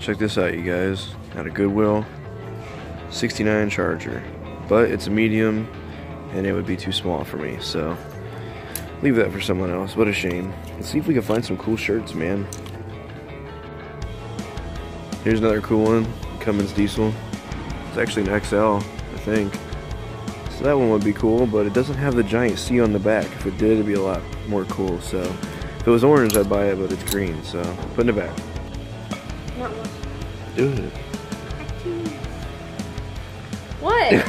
Check this out, you guys. Got a Goodwill 69 Charger, but it's a medium and it would be too small for me, so leave that for someone else. What a shame. Let's see if we can find some cool shirts, man. Here's another cool one, Cummins Diesel. It's actually an XL, I think. So that one would be cool, but it doesn't have the giant C on the back. If it did, it'd be a lot more cool. So if it was orange, I'd buy it, but it's green. So putting it back. Not much. Do it. What? Let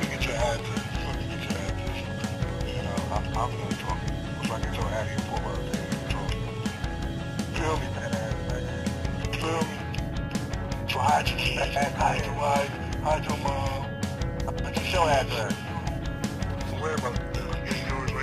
me get your address. Let me get your address. You know, I'm, I'm gonna talk. If I get your out pull up there. Feel me, man, man. Feel me. So hide your, hide your wife, hide your mom. But just your address. Where am I? I'm getting yours right now. So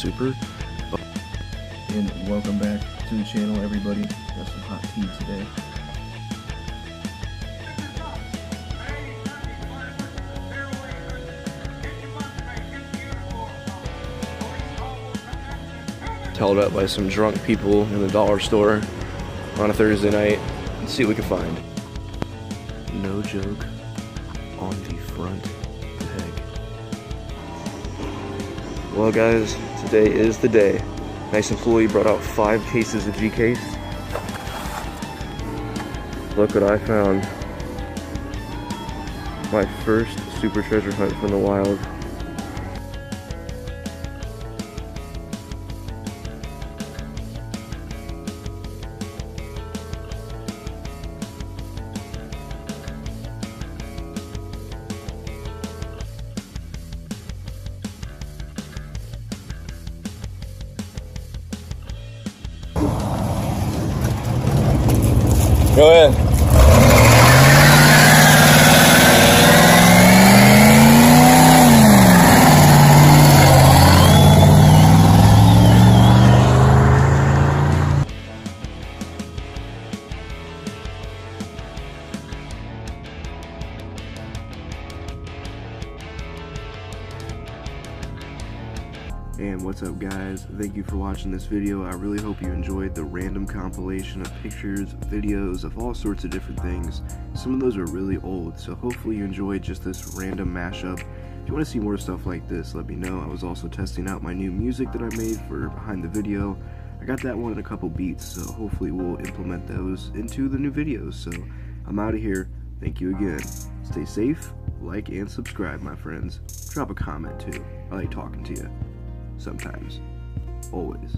Super. And welcome back to the channel, everybody. Got some hot tea today. Held up by some drunk people in the dollar store on a Thursday night. Let's see what we can find. No joke on the front Well, guys, today is the day. Nice employee brought out five cases of G-Case. Look what I found. My first super treasure hunt from the wild. Go ahead. And what's up guys, thank you for watching this video. I really hope you enjoyed the random compilation of pictures, videos of all sorts of different things. Some of those are really old, so hopefully you enjoyed just this random mashup. If you want to see more stuff like this, let me know. I was also testing out my new music that I made for behind the video. I got that one in a couple beats, so hopefully we'll implement those into the new videos. So I'm out of here. Thank you again. Stay safe, like and subscribe, my friends. Drop a comment too. I like talking to you sometimes, always.